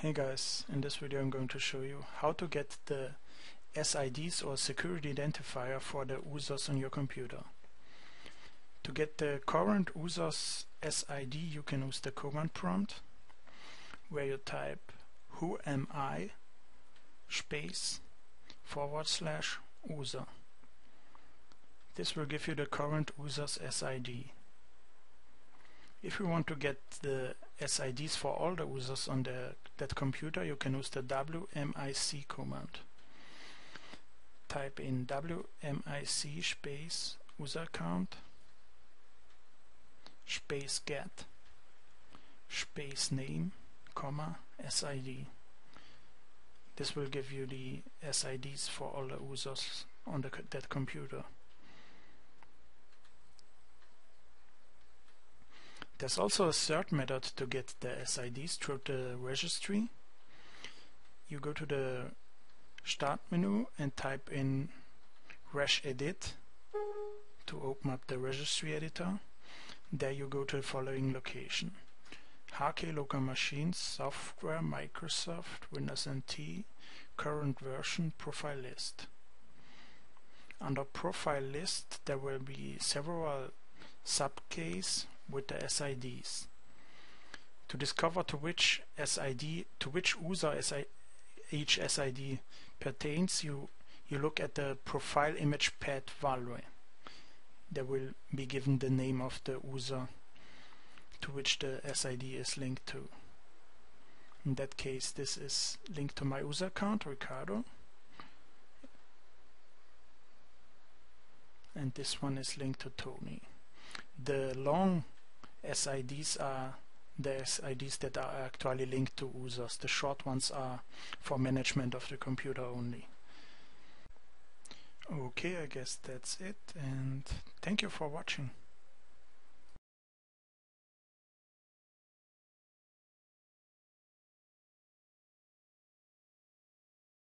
Hey guys, in this video I'm going to show you how to get the SIDs or security identifier for the users on your computer. To get the current user's SID you can use the command prompt where you type who am I space forward slash user. This will give you the current user's SID. If you want to get the SIDs for all the users on the, that computer, you can use the WMIC command. Type in WMIC space useraccount space get space name comma SID. This will give you the SIDs for all the users on the, that computer. There's also a third method to get the SIDs through the registry. You go to the Start menu and type in regedit to open up the registry editor. There you go to the following location. HK local machines, software, Microsoft, Windows NT, current version, profile list. Under profile list there will be several subkeys with the SIDs. To discover to which SID, to which user SI, each SID pertains, you, you look at the profile image path value. There will be given the name of the user to which the SID is linked to. In that case, this is linked to my user account, Ricardo. And this one is linked to Tony. The long SIDs are the SIDs that are actually linked to users. The short ones are for management of the computer only. Okay, I guess that's it and thank you for watching.